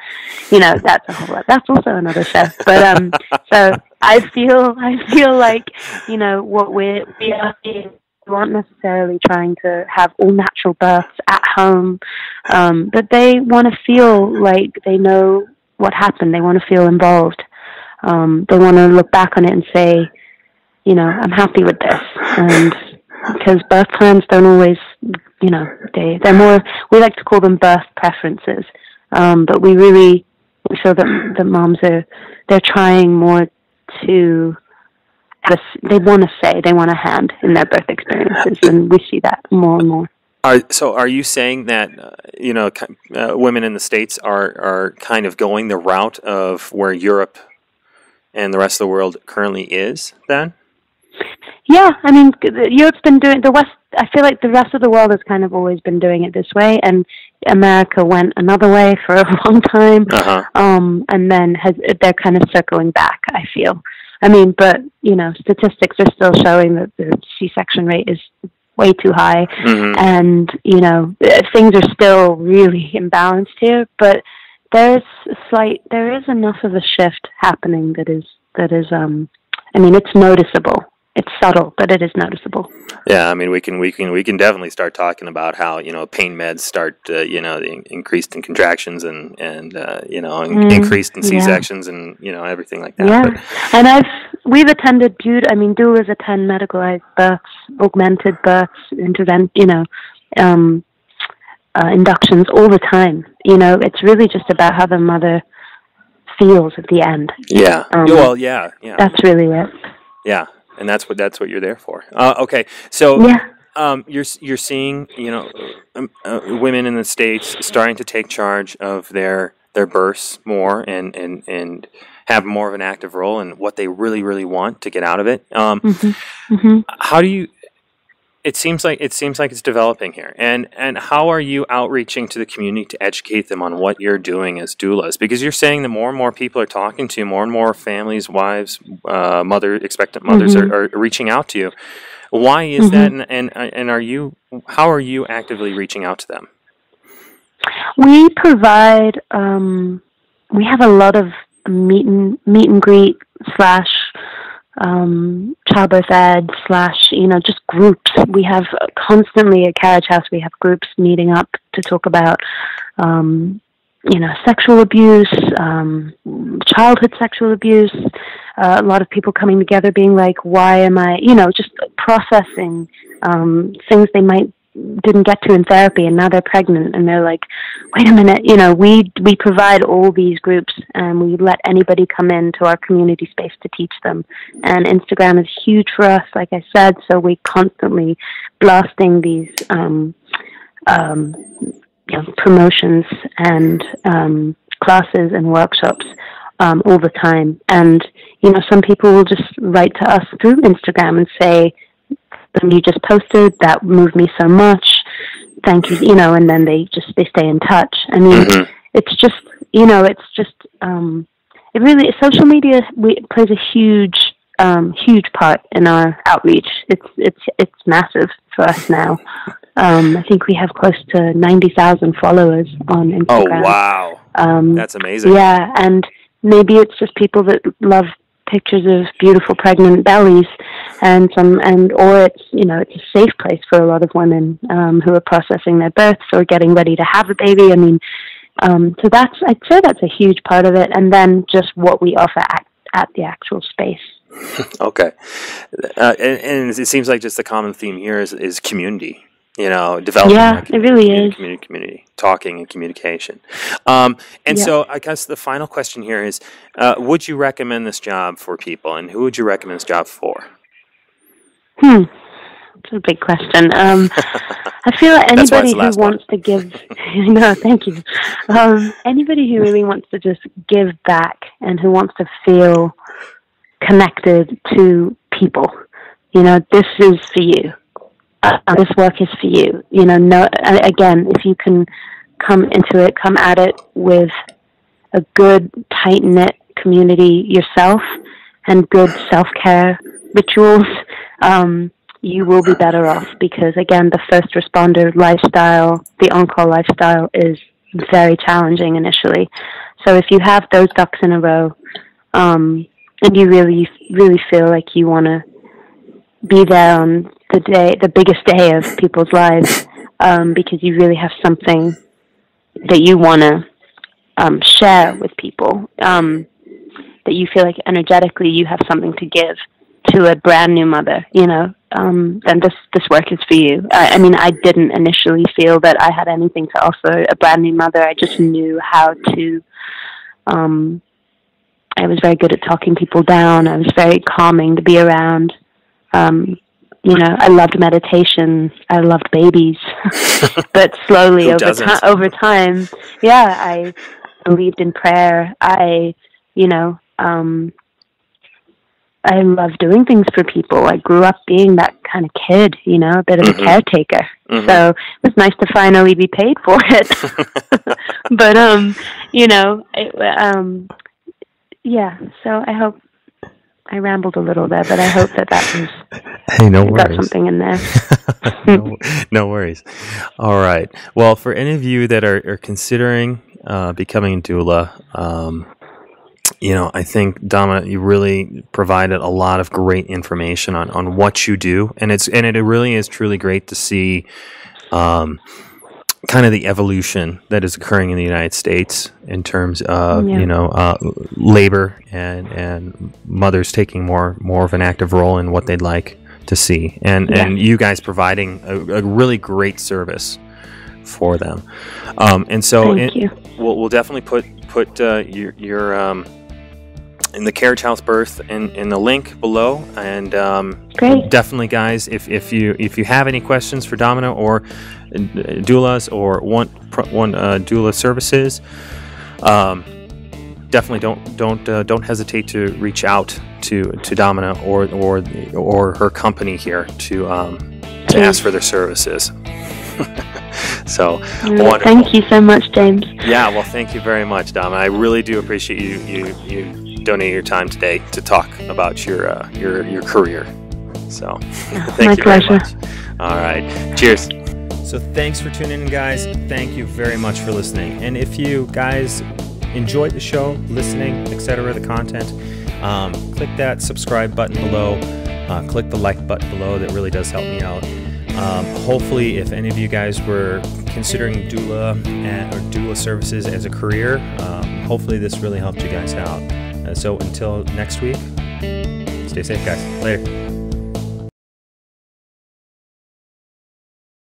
you know, that's a whole lot. That's also another show. But, um, so I feel, I feel like, you know, what we're, we are we aren't necessarily trying to have all natural births at home, um, but they want to feel like they know what happened. They want to feel involved um, they want to look back on it and say, you know, I'm happy with this. And because birth plans don't always, you know, they, they're more, we like to call them birth preferences. Um, but we really feel that, that moms are, they're trying more to, have a, they want to say, they want a hand in their birth experiences. And we see that more and more. Are, so, are you saying that uh, you know uh, women in the states are are kind of going the route of where Europe and the rest of the world currently is then? Yeah, I mean, Europe's been doing the West. I feel like the rest of the world has kind of always been doing it this way, and America went another way for a long time, Uh-huh. um, and then has they're kind of circling back. I feel. I mean, but you know, statistics are still showing that the C-section rate is way too high, Mhm. and you know, things are still really imbalanced here. But there is a slight, there is enough of a shift happening that is that is. um I mean, it's noticeable. It's subtle, but it is noticeable. Yeah, I mean, we can we can we can definitely start talking about how you know pain meds start uh, you know in, increased in contractions and and uh, you know in, Mm, increased in yeah. C sections and you know everything like that. Yeah, But, and I've we've attended dude. I mean, doulas attend medicalized births, augmented births, intervent. You know, um, uh, inductions all the time. You know, it's really just about how the mother feels at the end. yeah. Um, well, yeah, yeah, That's really it. yeah, and that's what that's what you're there for. Uh, okay, so Yeah. um, you're you're seeing you know um, uh, women in the states starting to take charge of their their births more and and and have more of an active role in what they really really want to get out of it. Um, hmm how do you it seems like it seems like it's developing here. And and how are you outreaching to the community to educate them on what you're doing as doulas? Because you're saying that more and more people are talking to you more and more families wives uh, mother expectant mothers Mhm. are, are reaching out to you. Why is that? And, and and are you how are you actively reaching out to them? We provide. Um, we have a lot of meet and meet and greet slash um, childbirth ed slash you know just groups. We have constantly at Carriage House. We have groups meeting up to talk about. Um, you know, sexual abuse, um, childhood sexual abuse. Uh, a lot of people coming together, being like, "Why am I?" You know, just processing um, things they might didn't get to in therapy and now they're pregnant and they're like wait a minute you know we we provide all these groups and we let anybody come into our community space to teach them. And instagram is huge for us like i said so we're constantly blasting these um um you know, promotions and um classes and workshops um all the time. And you know some people will just write to us through instagram and say them. You just posted. That moved me so much. Thank you you know and then they just they stay in touch. I mean Mhm. it's just you know it's just um it really social media we, plays a huge um huge part in our outreach. It's it's it's massive for us now. Um i think we have close to 90,000 followers on Instagram. oh wow. Um that's amazing. yeah, and maybe it's just people that love pictures of beautiful pregnant bellies, and some, and or it's you know it's a safe place for a lot of women um, who are processing their births or getting ready to have a baby. I mean, um, so that's I'd say that's a huge part of it, and then just what we offer at, at the actual space. okay uh, and, and it seems like just the common theme here is, is community you know developing Yeah, it really community, is. community community talking and communication um, and Yeah. so i guess the final question here is uh, would you recommend this job for people and who would you recommend this job for Hmm. It's a big question. Um, I feel like That's why it's anybody who wants to give, no, thank you. Um, anybody who really wants to just give back and who wants to feel connected to people, you know, this is for you. Uh, this work is for you. You know, no, again, if you can come into it, come at it with a good, tight knit community yourself and good self care rituals, um, you will be better off because, again, the first responder lifestyle, the on call lifestyle, is very challenging initially. So if you have those ducks in a row, um, and you really, really feel like you want to be there on the day, the biggest day of people's lives, um, because you really have something that you want to um, share with people. Um, that you feel like energetically you have something to give to a brand new mother, you know, um, then this this work is for you. I, I mean, I didn't initially feel that I had anything to offer a brand new mother. I just knew how to. Um, I was very good at talking people down. I was very calming to be around. Um, you know, I loved meditation. I loved babies, but slowly over time, over time, yeah, I believed in prayer. I, you know, um, I love doing things for people. I grew up being that kind of kid, you know, a bit of a caretaker. Mhm. So it was nice to finally be paid for it. but um, you know, it, um, yeah. So I hope I rambled a little there, but I hope that that was Hey, no got something in there. no, no worries. All right. Well, for any of you that are, are considering uh, becoming a doula, um, you know, I think Dama, you really provided a lot of great information on, on what you do, and it's and it really is truly great to see, um, kind of the evolution that is occurring in the United States in terms of Yeah. you know uh, labor and and mothers taking more more of an active role in what they'd like to see, and Yeah. and you guys providing a, a really great service for them, um, and so in- we'll, we'll definitely put put uh, your your um, in the carriage house birth in, in the link below. And um, definitely guys if, if you if you have any questions for Domino or doulas or want one uh, doula services um, definitely don't don't uh, don't hesitate to reach out to to Domino or or or her company here to um, to ask for their services so wonderful. Thank you so much, James. yeah, well, thank you very much, Dom. I really do appreciate you you you donating your time today to talk about your uh, your your career. So, thank my you pleasure. much. All right, cheers. So, thanks for tuning in, guys. Thank you very much for listening. And if you guys enjoyed the show, listening, etc., the content, um, click that subscribe button below. Uh, click the like button below. That really does help me out. Um, hopefully, if any of you guys were considering doula and, or doula services as a career, um, hopefully this really helped you guys out. Uh, so until next week, stay safe, guys. Later.